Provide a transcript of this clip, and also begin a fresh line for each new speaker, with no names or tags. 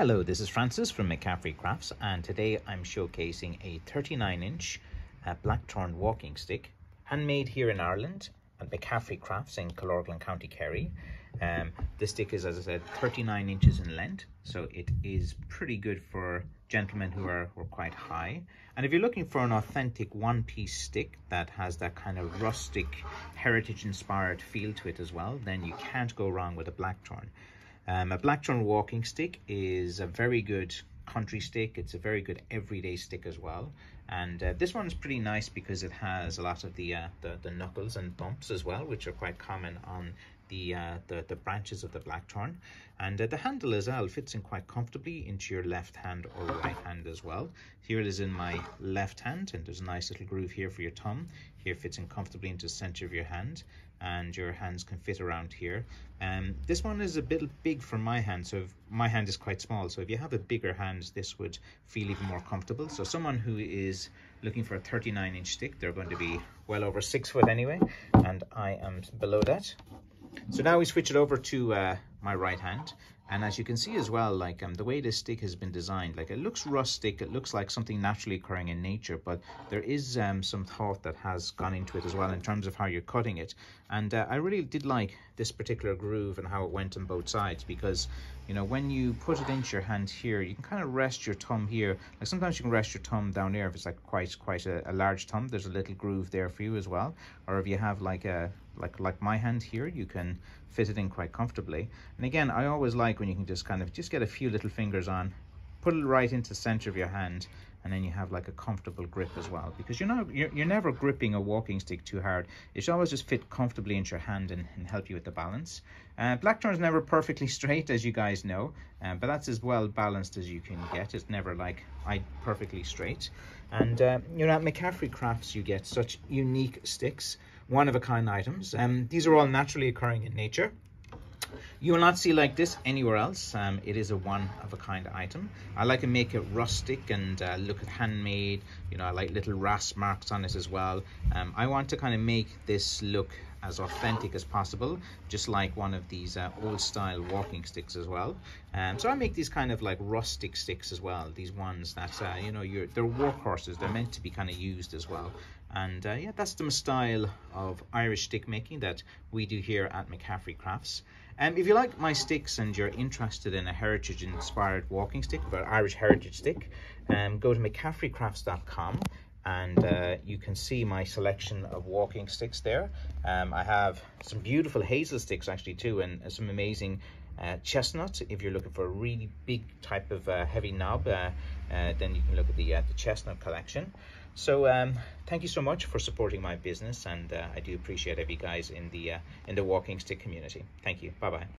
Hello, this is Francis from McCaffrey Crafts and today I'm showcasing a 39 inch uh, Blackthorn walking stick handmade here in Ireland at McCaffrey Crafts in Killorglin, County Kerry. Um, this stick is, as I said, 39 inches in length, so it is pretty good for gentlemen who are, who are quite high. And if you're looking for an authentic one-piece stick that has that kind of rustic, heritage-inspired feel to it as well, then you can't go wrong with a Blackthorn. Um, a Blackthorn walking stick is a very good country stick. It's a very good everyday stick as well. And uh, this one's pretty nice because it has a lot of the, uh, the, the knuckles and bumps as well, which are quite common on the, uh, the, the branches of the blackthorn. And uh, the handle as well fits in quite comfortably into your left hand or right hand as well. Here it is in my left hand and there's a nice little groove here for your thumb. Here fits in comfortably into the center of your hand and your hands can fit around here. Um, this one is a bit big for my hand, so my hand is quite small. So if you have a bigger hand, this would feel even more comfortable. So someone who is looking for a 39 inch stick, they're going to be well over six foot anyway, and I am below that. So now we switch it over to uh, my right hand. And as you can see as well, like um, the way this stick has been designed, like it looks rustic, it looks like something naturally occurring in nature, but there is um, some thought that has gone into it as well in terms of how you're cutting it. And uh, I really did like this particular groove and how it went on both sides because, you know, when you put it into your hand here, you can kind of rest your thumb here. Like sometimes you can rest your thumb down there if it's like quite quite a, a large thumb. There's a little groove there for you as well. Or if you have like a like like my hand here, you can fit it in quite comfortably. And again, I always like when you can just kind of just get a few little fingers on, put it right into the center of your hand, and then you have like a comfortable grip as well. Because you're not you're, you're never gripping a walking stick too hard. It should always just fit comfortably into your hand and, and help you with the balance. Uh, blackthorn is never perfectly straight as you guys know uh, but that's as well balanced as you can get. It's never like I perfectly straight. And uh, you know at McCaffrey Crafts you get such unique sticks one of a kind items. Um, these are all naturally occurring in nature you will not see like this anywhere else. Um, it is a one-of-a-kind item. I like to make it rustic and uh, look handmade. You know, I like little rasp marks on it as well. Um, I want to kind of make this look as authentic as possible, just like one of these uh, old style walking sticks as well. Um, so I make these kind of like rustic sticks as well. These ones that, uh, you know, you're, they're workhorses. They're meant to be kind of used as well. And uh, yeah, that's the style of Irish stick making that we do here at McCaffrey Crafts. Um, if you like my sticks and you're interested in a heritage inspired walking stick, or Irish heritage stick, um, go to mccaffreycrafts.com and uh, you can see my selection of walking sticks there. Um, I have some beautiful hazel sticks actually too and some amazing uh, chestnut. If you're looking for a really big type of uh, heavy knob uh, uh then you can look at the, uh, the chestnut collection. So um, thank you so much for supporting my business and uh, I do appreciate every guys in the in the walking stick community. Thank you. Bye bye